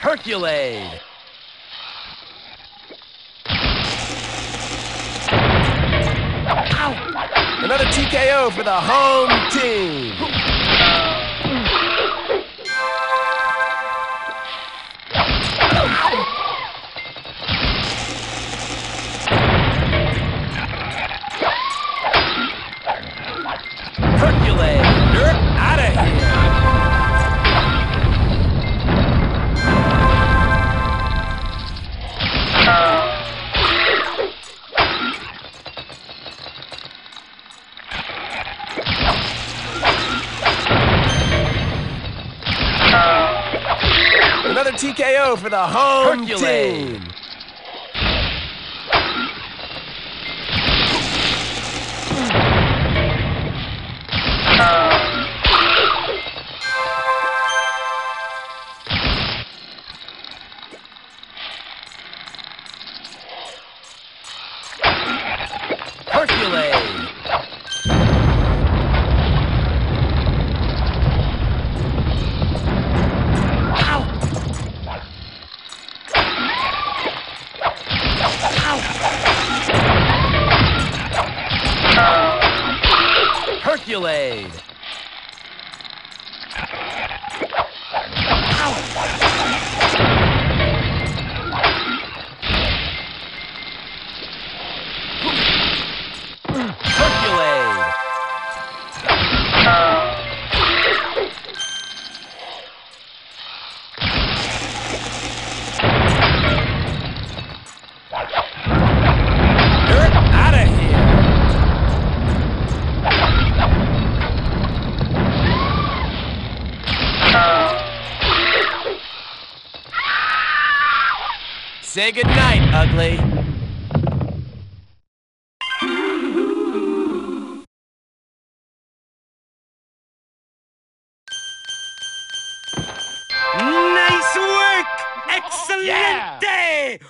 Herculade. Another TKO for the home team. Another TKO for the home Herculade. team. Herculade. Herculade. Say goodnight, ugly. Nice work! Excelente!